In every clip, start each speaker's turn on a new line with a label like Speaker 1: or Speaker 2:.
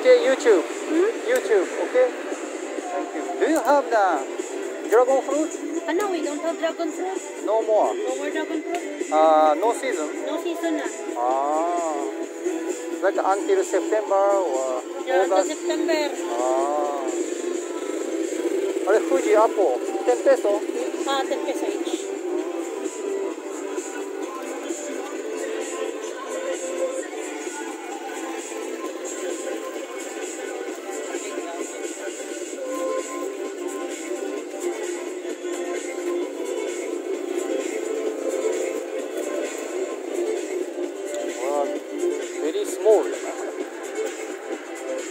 Speaker 1: okay? YouTube.
Speaker 2: Hmm?
Speaker 1: YouTube, okay? Thank you. Do you have the dragon fruit?
Speaker 2: Ah, no, we don't have dragon fruit.
Speaker 1: No more.
Speaker 2: No more dragon fruit.
Speaker 1: Uh, no season.
Speaker 2: No season na.
Speaker 1: Ah. Like until September or
Speaker 2: Yeah, until
Speaker 1: August.
Speaker 2: September.
Speaker 1: Ah. あれ、富士アポ、10ペソ
Speaker 2: Ah, 10 peso each.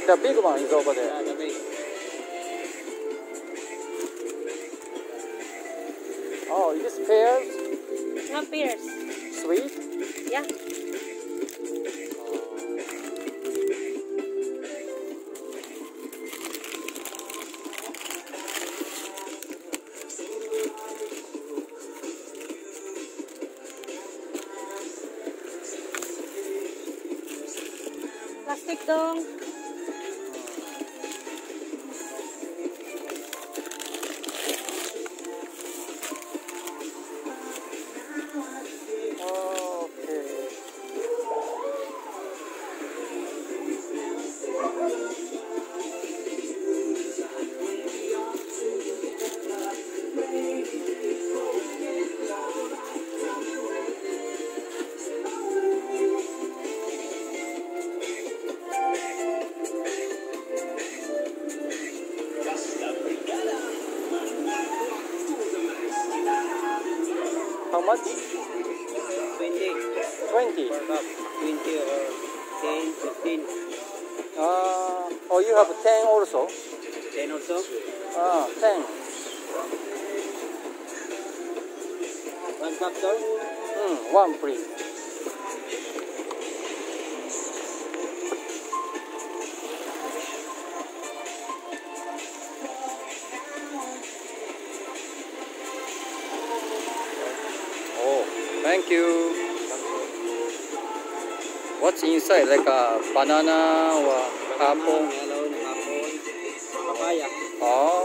Speaker 1: The big one is over there.
Speaker 3: Yeah, the big.
Speaker 1: Oh, is this pears?
Speaker 2: Ah, pears.
Speaker 1: Sweet?
Speaker 2: Yeah. Plastic dong.
Speaker 1: How much?
Speaker 3: 20
Speaker 1: 20.
Speaker 3: 20 or 10, 15,
Speaker 1: Ah, oh, you have 10 also?
Speaker 3: 10 also.
Speaker 1: Ah, 10.
Speaker 3: One sir.
Speaker 1: Mm, one please. Thank you. What's inside? Like a banana or apple,
Speaker 3: papaya,
Speaker 1: Oh,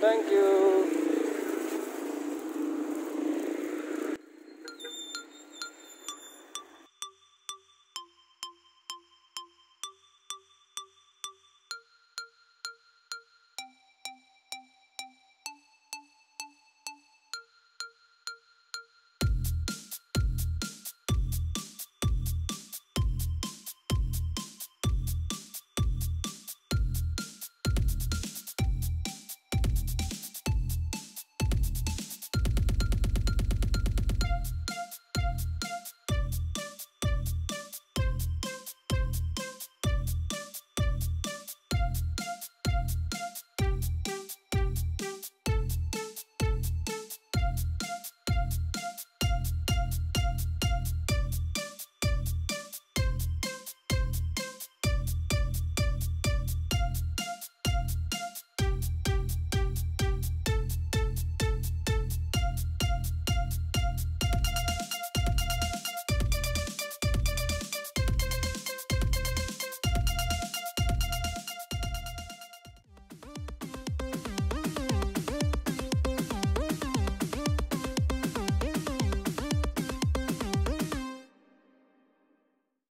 Speaker 1: Thank you.